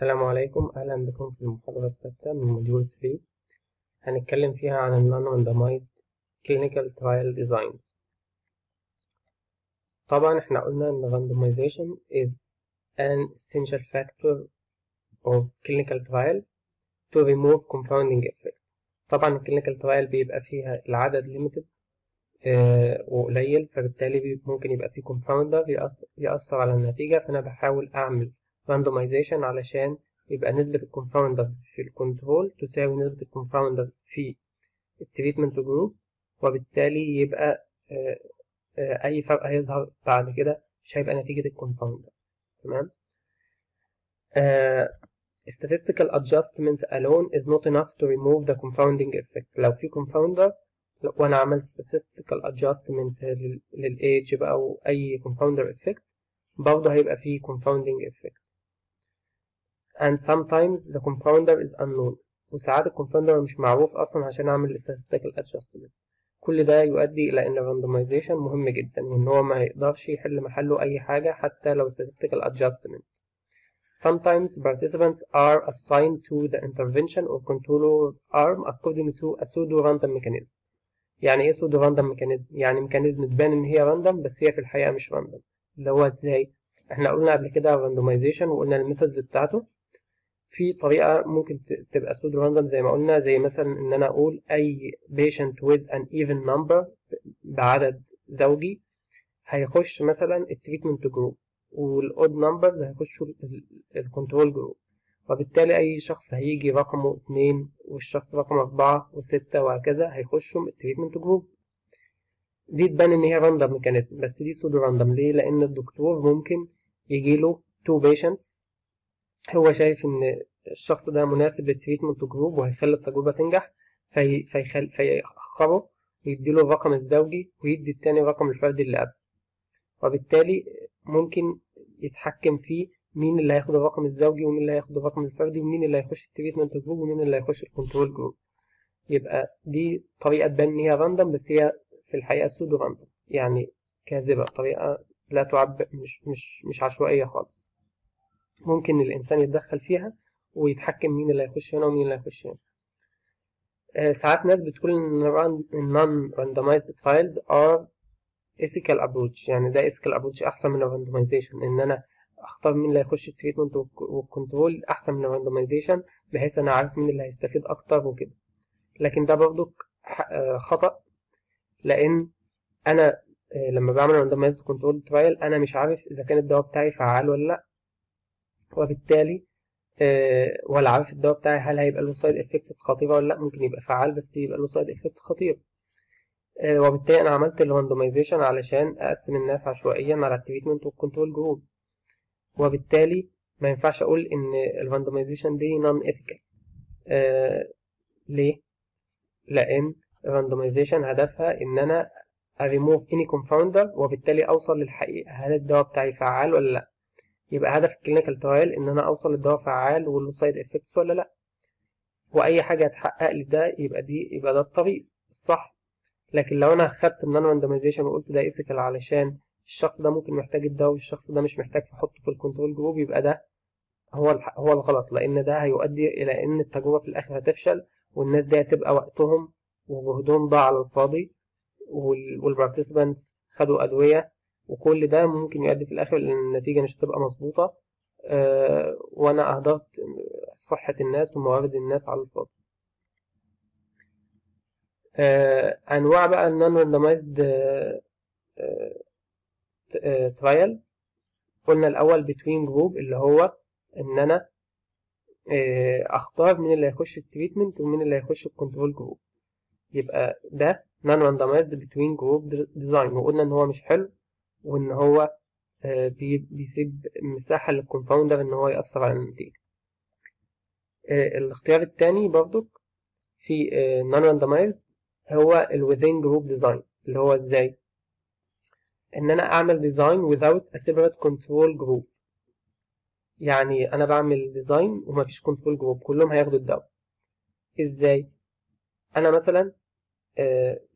السلام عليكم. أهلا بكم في المحاضرة السادسة من موديول 3 هنتكلم فيها عن ال Non-Randomized Clinical Trial Designs. طبعا إحنا قلنا إن randomization is an essential factor of clinical trial to remove confounding effect. طبعا ال clinical trial بيبقى فيها العدد limited آه وقليل فبالتالي ممكن يبقى فيه confounder يأثر على النتيجة فأنا بحاول أعمل randomization علشان يبقى نسبة الكونفاوندرز في الكنترول تساوي نسبة الكونفاوندرز في التريتمنت جروب وبالتالي يبقى آآ آآ أي فرق هيظهر بعد كده مش هيبقى نتيجة ال confounder تمام؟ statistical adjustment alone is not enough to remove the confounding effect. لو في confounder وأنا عملت statistical adjustment للage بقى أو أي confounder effect برضه هيبقى فيه confounding effect. And sometimes the confounder is unknown وساعات الكونفاوندر مش معروف أصلا عشان أعمل statistical adjustment كل ده يؤدي إلى إن randomization مهم جدا وإن هو ما يقدرش يحل محله أي حاجة حتى لو statistical adjustment Sometimes participants are assigned to the intervention or control arm according to a pseudo-random mechanism يعني إيه pseudo random mechanism؟ يعني mechanism تبان ان هي random بس هي في الحقيقة مش random اللي هو إزاي؟ إحنا قلنا قبل كده randomization وقلنا ال methods بتاعته في طريقة ممكن تبقى pseudo random زي ما قلنا زي مثلا إن أنا أقول أي patient with an even number بعدد زوجي هيخش مثلا ال treatment group وال odd numbers هيخشوا ال control group وبالتالي أي شخص هيجي رقمه اتنين والشخص رقمه أربعة وستة وهكذا هيخشوا ال treatment group دي تبان إن هي random mechanism بس دي pseudo random ليه؟ لأن الدكتور ممكن يجيله two patients هو شايف إن الشخص ده مناسب لل treatment group وهيخلي التجربة تنجح في فيخل فيأخره يديله الرقم الزوجي ويدي التاني الرقم الفردي اللي قبل وبالتالي ممكن يتحكم فيه مين اللي هياخد الرقم الزوجي ومين اللي هياخد الرقم الفردي ومين اللي هيخش ال treatment group ومين اللي هيخش ال control group. يبقى دي طريقة تبان إن هي random بس هي في الحقيقة pseudo random يعني كاذبة طريقة لا تعبر مش مش مش عشوائية خالص. ممكن الإنسان يتدخل فيها ويتحكم مين اللي هيخش هنا ومين اللي هيخش هنا. آه ساعات ناس بتقول إن non randomized trials are ethical approach. يعني ده ethical approach أحسن من ال randomization إن أنا أختار مين اللي هيخش ال treatment وال control أحسن من ال randomization بحيث أنا عارف مين اللي هيستفيد أكتر وكده. لكن ده برضو خطأ لأن أنا لما بعمل randomized control trial أنا مش عارف إذا كان الدواء بتاعي فعال ولا لأ. وبالتالي ولا عارف الدواء بتاعي هل هيبقى له side effects خطيرة ولا لأ؟ ممكن يبقى فعال بس يبقى له side effect خطير. وبالتالي أنا عملت ال randomization علشان أقسم الناس عشوائيا على ال treatment وال control group وبالتالي ما ينفعش أقول إن ال randomization دي non ethical آه ليه؟ لأن ال randomization هدفها إن أنا اريموف اني كونفاوندر وبالتالي أوصل للحقيقة. هل الدواء بتاعي فعال ولا لأ؟ يبقى هدف ال clinical trial إن أنا أوصل للدواء فعال وله side effects ولا لأ. وأي حاجة هتحقق لي ده يبقى دي يبقى ده الطريق. الصح لكن لو أنا خدت ال non randomization وقلت ده ethical علشان الشخص ده ممكن محتاج الدواء والشخص ده مش محتاج فحطه في ال control group يبقى ده هو هو الغلط. لأن ده هيؤدي إلى إن التجربة في الآخر هتفشل والناس دي هتبقى وقتهم وجهدهم ضاع على الفاضي وال participants خدوا أدوية وكل ده ممكن يؤدي في الآخر لأن النتيجة مش هتبقى مظبوطة أه وأنا أهدرت صحة الناس وموارد الناس على الفاضي. أه أنواع بقى ال non randomized trial قلنا الأول between group اللي هو إن أنا أختار مين اللي هيخش ال treatment ومين اللي هيخش ال control group يبقى ده non randomized between group design. وقلنا إن هو مش حلو. وإن هو بيسيب مساحة لل confounder إن هو يأثر على النتيجة. الاختيار التاني برضك في non randomized هو ال within group design اللي هو إزاي؟ إن أنا أعمل design without a separate control group. يعني أنا بعمل design ومفيش control group كلهم هياخدوا الدواء. إزاي؟ أنا مثلا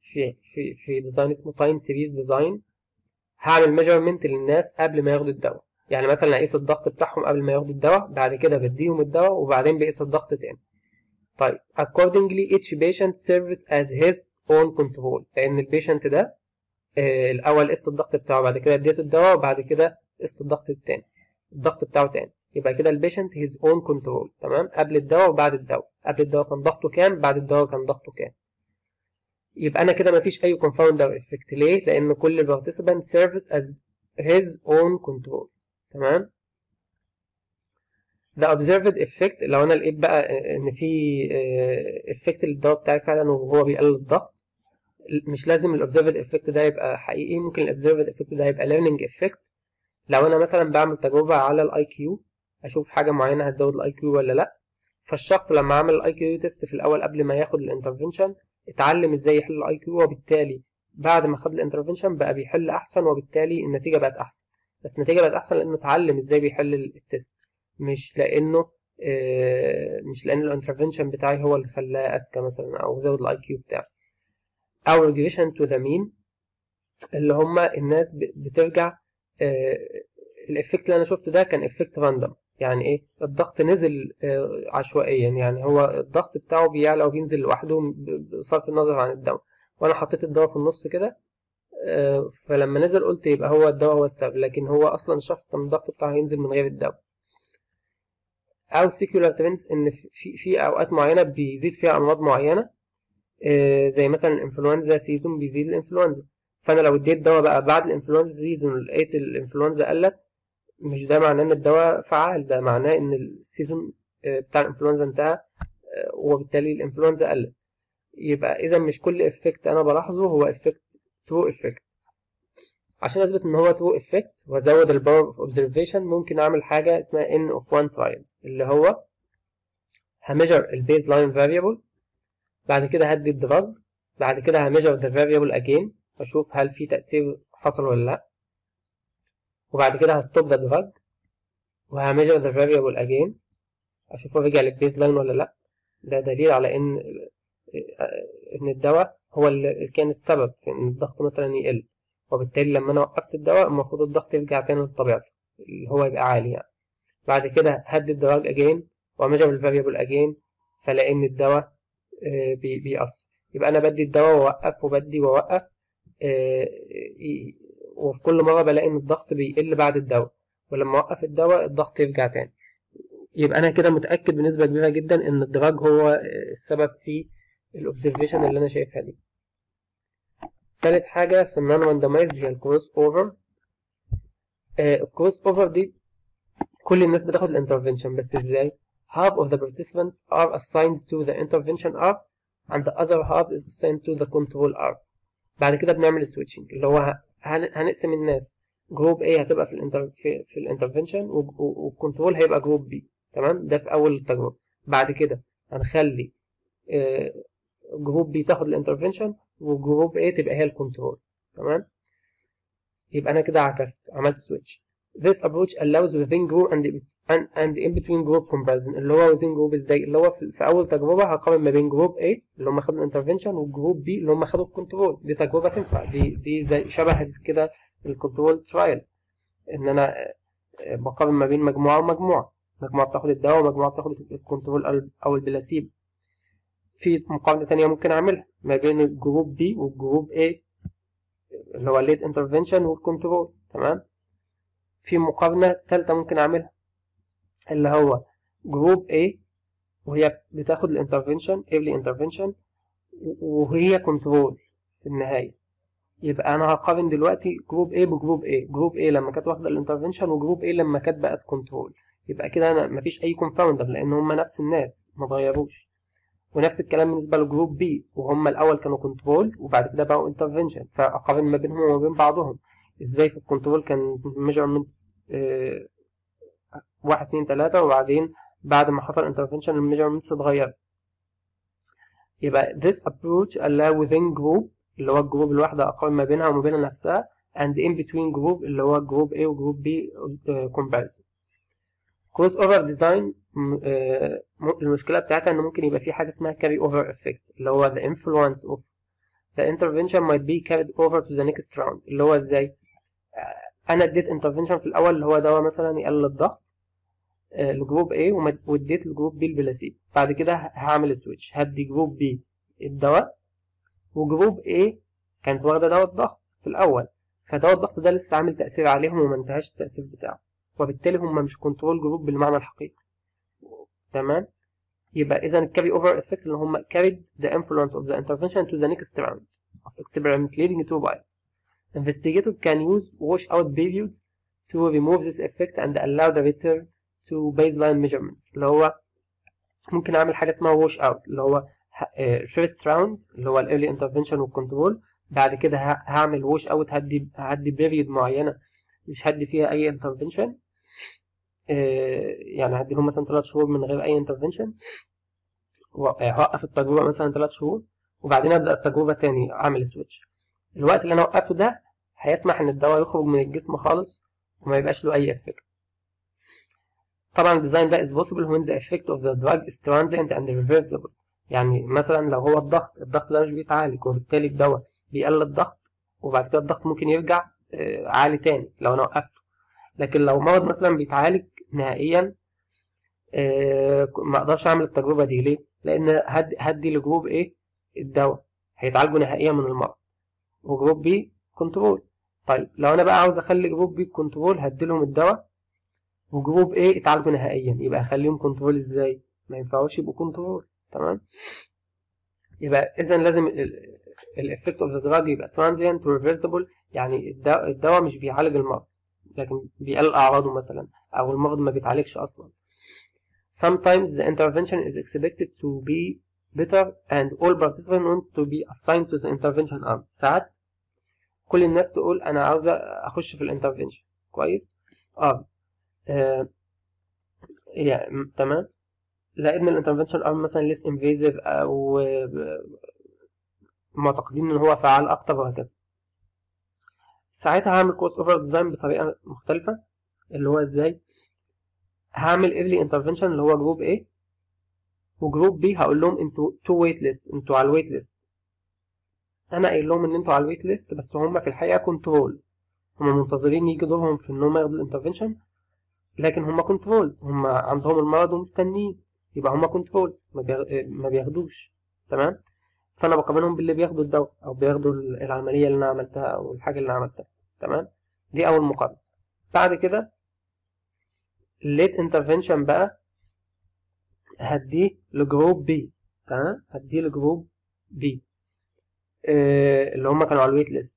في في في design اسمه time series design هعمل measurement للناس قبل ما ياخدوا الدواء. يعني مثلا أقيس الضغط بتاعهم قبل ما ياخدوا الدواء بعد كده بديهم الدواء وبعدين بقيس الضغط تاني. طيب accordingly each patient serves as his own control. لأن ال patient ده آه الأول قست الضغط بتاعه بعد كده اديته الدواء وبعد كده قست الضغط التاني الضغط بتاعه تاني. يبقى كده البيشنت his own control تمام؟ قبل الدواء وبعد الدواء. قبل الدواء كان ضغطه كام؟ بعد الدواء كان ضغطه كام؟ يبقى أنا كده مفيش أي confounder effect. ليه؟ لأن كل participant serves as his own control. تمام؟ The observed effect لو أنا لقيت بقى إن في effect للدواء بتاعي فعلا وهو بيقلل الضغط مش لازم ال observed effect ده يبقى حقيقي ممكن ال observed effect ده يبقى learning effect. لو أنا مثلا بعمل تجربة على ال IQ أشوف حاجة معينة هتزود ال IQ ولا لأ. فالشخص لما عمل ال IQ test في الأول قبل ما ياخد ال intervention اتعلم إزاي يحل ال IQ وبالتالي بعد ما خد ال intervention بقى بيحل أحسن وبالتالي النتيجة بقت أحسن. بس النتيجة بقت أحسن لأنه اتعلم إزاي بيحل ال test مش لأنه آه مش لأن ال intervention بتاعي هو اللي خلاه أذكى مثلا أو زود ال IQ بتاعي. أو regression to the mean اللي هم الناس بترجع آه ال effect اللي أنا شفته ده كان effect random يعني إيه الضغط نزل آه عشوائيا. يعني هو الضغط بتاعه بيعلى وبينزل لوحده بصرف النظر عن الدواء. وأنا حطيت الدواء في النص كده آه فلما نزل قلت يبقى هو الدواء هو السبب لكن هو أصلا الشخص كان الضغط بتاعه هينزل من غير الدواء. أو secular trends إن في في أوقات معينة بيزيد فيها أمراض معينة آه زي مثلا الإنفلونزا season بيزيد الإنفلونزا. فأنا لو اديت دواء بقى بعد الإنفلونزا season لقيت الإنفلونزا قلت مش ده معناه إن الدواء فعال ده معناه إن ال season بتاع الإنفلونزا انتهى وبالتالي الإنفلونزا قلت. يبقى إذا مش كل effect أنا بلاحظه هو effect true effect عشان أثبت إن هو true effect وأزود ال power of observation ممكن أعمل حاجة اسمها n of 1 trial اللي هو ه measure ال baseline variable بعد كده هدي ال drug بعد كده ه measure the variable again أشوف هل في تأثير حصل ولا لأ. وبعد كده ه stop the drug وه measure the variable again اشوفه رجع لل baseline ولا لأ. ده دليل على إن إن الدواء هو اللي كان السبب في إن الضغط مثلا يقل. وبالتالي لما أنا وقفت الدواء المفروض الضغط يرجع تاني لطبيعته اللي هو يبقى عالي يعني. بعد كده هدي ال drug again وا measure ال variable again فلاقي إن الدواء بي بيأثر. يبقى أنا بدي الدواء وأوقف وبدي وأوقف وفي كل مرة بلاقي إن الضغط بيقل بعد الدواء ولما أوقف الدواء الضغط يرجع تاني. يبقى أنا كده متأكد بنسبة كبيرة جدا إن ال drug هو السبب في ال observation اللي أنا شايفها دي. تالت حاجة في ال non-randomized هي ال cross over ال cross over دي كل الناس بتاخد ال intervention بس إزاي؟ half of the participants are assigned to the intervention arm and the other half is assigned to the control arm. بعد كده بنعمل switching اللي هو هنقسم الناس. group A هتبقى في ال inter في, في ال intervention وال control هيبقى group B. تمام؟ ده في أول التجربة. بعد كده هنخلي group B تاخد ال intervention و group A تبقى هي ال control تمام؟ يبقى أنا كده عكست عملت switch. This approach allows within group and and, and in between group comparison. اللي هو within group إزاي؟ اللي هو في, في أول تجربة هقارن ما بين group A اللي هم خدوا ال intervention و group B اللي هم خدوا ال control دي تجربة تنفع. دي دي زي شبه كده ال control trials إن أنا بقارن ما بين مجموعة ومجموعة. مجموعة بتاخد الدواء ومجموعة بتاخد ال control أو البلاسيب في مقارنة تانية ممكن أعملها ما بين ال group B وال group A اللي هو ال late intervention وال control تمام؟ في مقارنة تالتة ممكن أعملها اللي هو group A وهي بتاخد ال intervention early intervention وهي control في النهاية. يبقى أنا هقارن دلوقتي group A ب group A. group A لما كانت واخدة ال intervention و group A لما كانت بقت control يبقى كده أنا مفيش أي confounder لأن هما نفس الناس متغيروش ونفس الكلام بالنسبة ل group B وهم الأول كانوا control وبعد كده بقوا intervention فأقارن ما بينهم وما بين بعضهم. إزاي في ال control كان measurement آه، واحد اتنين تلاتة وبعدين بعد ما حصل intervention ال measurements اتغير يبقى this approach allow within group اللي هو ال group الواحدة أقارن ما بينها وما بين نفسها and in between group اللي هو group A و group B آه، comparison cross over design آه، المشكلة بتاعتها إن ممكن يبقى في حاجة اسمها carry over effect اللي هو the influence of the intervention might be carried over to the next round اللي هو إزاي؟ أنا اديت intervention في الأول اللي هو دواء مثلا يقلل الضغط آه، ل group A واديت ل group B البلاسيبو بعد كده هعمل switch هدي group B الدواء و group A كانت واخدة دواء الضغط في الأول. فدواء الضغط ده لسه عامل تأثير عليهم وما انتهاش التأثير بتاعه. وبالتالي هم مش control group بالمعنى الحقيقي. تمام؟ يبقى إذا ال carry over effect اللي هم carried the influence of the intervention to the next round of experiment leading to bias. Investigator can use wash out periods to remove this effect and allow the return to baseline measurements. اللي هو ممكن أعمل حاجة اسمها wash out اللي هو آه، first round اللي هو ال early intervention وال control بعد كده هعمل wash out هدي هدي period معينة مش هدي فيها أي intervention يعني هدي لهم مثلا 3 شهور من غير أي intervention هوقف التجربة مثلا 3 شهور وبعدين أبدأ التجربة تاني أعمل switch الوقت اللي أنا وقفته ده هيسمح إن الدواء يخرج من الجسم خالص وما يبقاش له أي effect. طبعا ال design ده is possible when the effect of the drug is transient and reversible. يعني مثلا لو هو الضغط الضغط ده مش بيتعالج وبالتالي الدواء بيقلل الضغط وبعد كده الضغط ممكن يرجع آه، عالي تاني لو أنا وقفته. لكن لو مرض مثلا بيتعالج نهائيا آه، ما أقدرش أعمل التجربة دي. ليه؟ لأن هدي, ل group A الدواء. هيتعالجوا نهائيا من المرض. و group B control طيب لو أنا بقى عاوز أخلي group B control هدي لهم الدواء و group A اتعالجوا نهائيا يبقى أخليهم control إزاي؟ ما ينفعوش يبقوا control تمام؟ يبقى اذا لازم ال effect of the drug يبقى transient reversible يعني الدواء مش بيعالج المرض لكن بيقلل أعراضه مثلا أو المرض ما بيتعالجش أصلا. Sometimes the intervention is expected to be better and all participants want to be assigned to the intervention arm. ساعات كل الناس تقول أنا عاوزة أخش في ال intervention كويس؟ آه, آه. يعني تمام. لأن ال intervention arm مثلا less invasive أو معتقدين إن هو فعال أكتر وهكذا. ساعتها هعمل cross over design بطريقة مختلفة اللي هو إزاي؟ هعمل early intervention اللي هو group A و group B هقول لهم أنتوا to wait list أنتوا على ال wait list أنا قايل لهم إن أنتوا على ال wait list بس هم في الحقيقة controls هم منتظرين يجي دورهم في إن هم ياخدوا ال intervention لكن هم controls هم عندهم المرض ومستنيين. يبقى هم controls ما, بياخدوش. تمام؟ فأنا بقارنهم باللي بياخدوا الدواء أو بياخدوا العملية اللي أنا عملتها أو الحاجة اللي أنا عملتها. تمام؟ دي أول مقارنه بعد كده ال late intervention بقى هديه ل group B تمام؟ هديه ل group B اللي هم كانوا على ال wait list.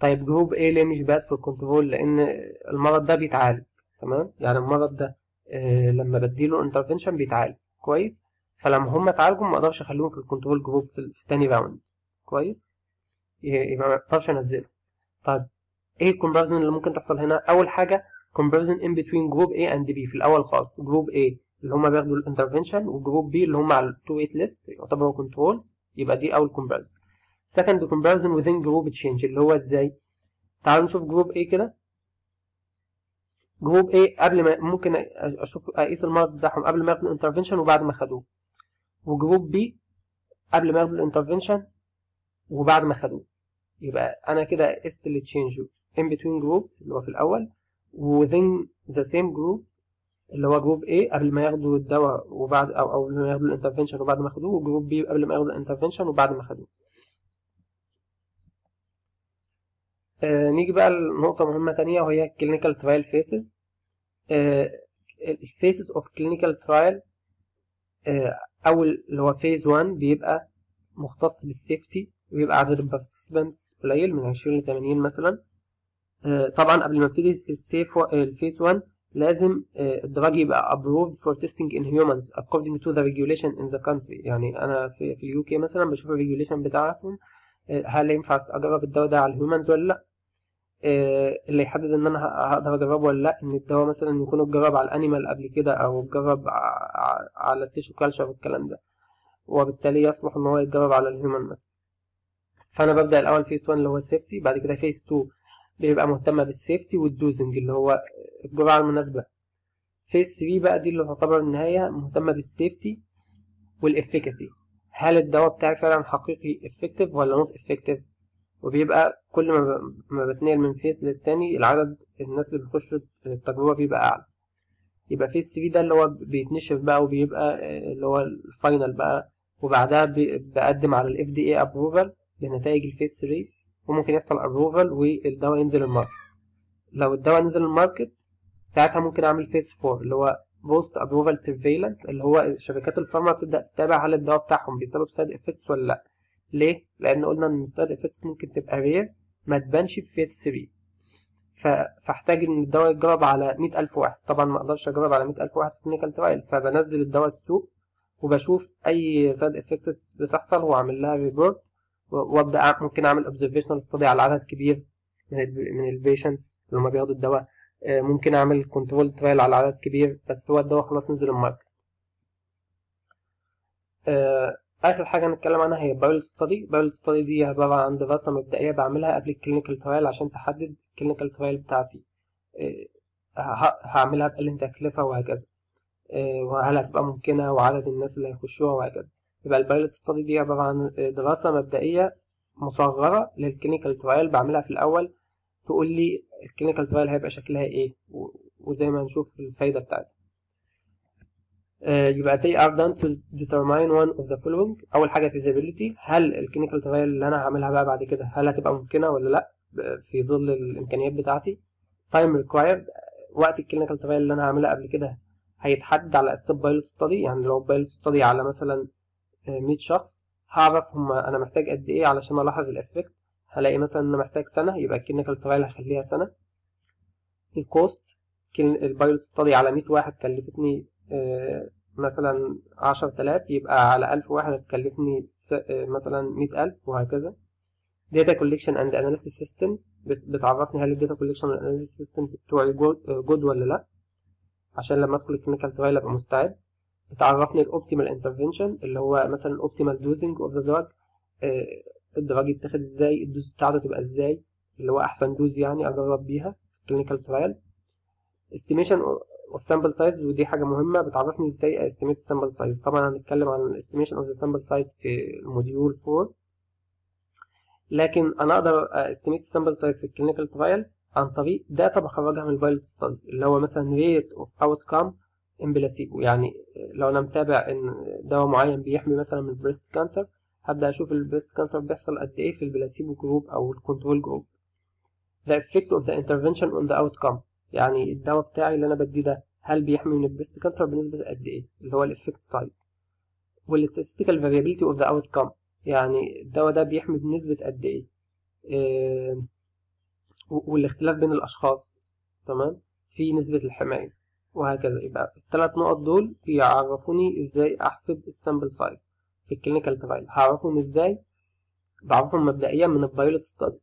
طيب group A ليه مش باد في ال control لأن المرض ده بيتعالج تمام؟ يعني المرض ده آه لما بديله intervention بيتعالج كويس؟ فلما هم اتعالجوا ما أقدرش اخليهم في ال control group في, تاني round كويس؟ يبقى ما أقدرش انزله. طيب إيه ال comparison اللي ممكن تحصل هنا؟ أول حاجة comparison in between group A and B في الأول خالص. group A اللي هم بياخدوا ال intervention و group B اللي هم على ال to wait list يعتبروا controls يبقى دي أول comparison. Second comparison within group change اللي هو إزاي؟ تعالوا نشوف group A كده. group A قبل ما ممكن أشوف أقيس المرض بتاعهم قبل ما ياخدوا ال intervention وبعد ما خدوه. و group B قبل ما ياخدوا ال intervention وبعد ما خدوه. يبقى أنا كده قست اللي change in between groups اللي هو في الأول within the same group اللي هو group A قبل ما ياخدوا الدواء وبعد أو قبل ما ياخدوا ال intervention وبعد ما خدوه و group B قبل ما ياخدوا ال intervention وبعد ما خدوه. آه نيجي بقى لنقطة مهمة تانية وهي clinical trial phases. آه ال phases of clinical trial آه أول اللي هو phase 1 بيبقى مختص بال safety ويبقى عدد ال participants قليل من 20 ل 80 مثلا. آه طبعا قبل ما ابتدي السيف ال phase 1 لازم آه ال drug يبقى approved for testing in humans according to the regulation in the country. يعني أنا في, في ال UK مثلا بشوف ال regulation بتاعهم هل ينفع أجرب الدواء ده على ال humans ولا لأ؟ اللي يحدد إن أنا هقدر أجربه ولا لأ إن الدواء مثلا يكون اتجرب على ال animal قبل كده أو اتجرب على ال tissue culture والكلام ده وبالتالي يصلح إن هو يتجرب على ال human مثلا. فأنا ببدأ الأول phase 1 اللي هو ال safety بعد كده phase 2 بيبقى مهتمه بال safety وال dosing اللي هو الجرعة المناسبة. phase 3 بقى دي اللي تعتبر النهاية مهتمه بال safety وال efficacy هل الدواء بتاعي فعلا حقيقي effective ولا not effective وبيبقى كل ما ما بتنقل من phase للتاني العدد الناس اللي بيخشوا التجربة بيبقى أعلى. يبقى phase 3 ده اللي هو بيتنشر بقى وبيبقى آه، اللي هو ال final بقى. وبعدها بقدم على ال FDA approval بنتائج ال phase 3 وممكن يحصل approval والدواء ينزل ال market. لو الدواء نزل ال market ساعتها ممكن أعمل phase 4 اللي هو post approval surveillance اللي هو شركات ال pharma بتبدأ تتابع هل الدواء بتاعهم بيسبب side effects ولا لأ. ليه؟ لأن قلنا إن ال side effects ممكن تبقى rare ما تبانش في phase 3 ف- فاحتاج إن الدواء يتجرب على 100000 واحد. طبعا ما أقدرش أجرب على 100000 واحد في clinical trial فبنزل الدواء السوق وبشوف أي side effects بتحصل وأعمل لها report وأبدأ ممكن أعمل observational study على عدد كبير من ال من ال patient اللي هم بياخدوا الدواء. ممكن أعمل control trial على عدد كبير بس هو الدواء خلاص نزل ال market آه، آخر حاجة هنتكلم عنها هي pilot study pilot study دي عبارة عن دراسة مبدئية بعملها قبل ال clinical trial عشان تحدد ال clinical trial بتاعتي. آه، هعملها بأقل تكلفه وهكذا. آه، وهل هتبقى ممكنة وعدد الناس اللي هيخشوها وهكذا. يبقى ال pilot study دي عبارة عن آه، دراسة مبدئية مصغرة لل clinical trial بعملها في الأول. تقول لي ال clinical trial هيبقى شكلها إيه؟ وزي ما نشوف الفايدة بتاعتها آه، يبقى they are done to determine one of the following. أول حاجة feasibility. هل ال clinical trial اللي أنا هعملها بقى بعد كده هل هتبقى ممكنة ولا ب- في ظل الإمكانيات بتاعتي. time required. وقت ال clinical trial اللي أنا هعملها قبل كده هيتحدد على أساس pilot study يعني لو pilot study على مثلا آه، 100 شخص هعرف هما أنا محتاج قد إيه علشان ألاحظ ال effect هلاقي مثلا أنا محتاج سنة يبقى ال clinical trial هخليها سنة. ال cost ال pilot study على 100 واحد كلفتني آه، مثلا عشر تلاف يبقى على ألف واحد هتكلفني آه، مثلا مية ألف وهكذا. data collection and analysis systems بت- بتعرفني هل ال data collection and analysis systems بتوعي good ولا لأ. عشان لما أدخل ال clinical trial أبقى مستعد. بتعرفني ال optimal intervention اللي هو مثلا dosing of the drug آه، ال drug يتاخد إزاي؟ ال dose بتاعته تبقى إزاي؟ اللي هو أحسن dose يعني أجرب بيها. في ال clinical trial estimation of sample size ودي حاجة مهمة. بتعرفني إزاي estimate sample size. طبعا هنتكلم عن ال estimation of the sample size في ال module 4 لكن أنا أقدر estimate sample size في ال clinical trial عن طريق data بخرجها من ال pilot study اللي هو مثلا rate of outcome in placebo. يعني لو أنا متابع إن دواء معين بيحمي مثلا من ال breast cancer هبدأ أشوف ال breast cancer بيحصل قد إيه في ال placebo group أو ال control group the effect of the intervention on the outcome. يعني الدواء بتاعي اللي أنا بديه ده هل بيحمي من ال breast cancer بنسبة قد إيه؟ اللي هو ال effect size وال statistical variability of the outcome. يعني الدواء ده بيحمي بنسبة قد و- والاختلاف بين الأشخاص. تمام؟ في نسبة الحماية. وهكذا. يبقى الثلاث نقط دول بيعرفوني إزاي أحسب ال sample size. في ال clinical trial هعرفهم إزاي؟ بعرفهم مبدئيا من ال pilot study